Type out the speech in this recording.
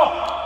스톱!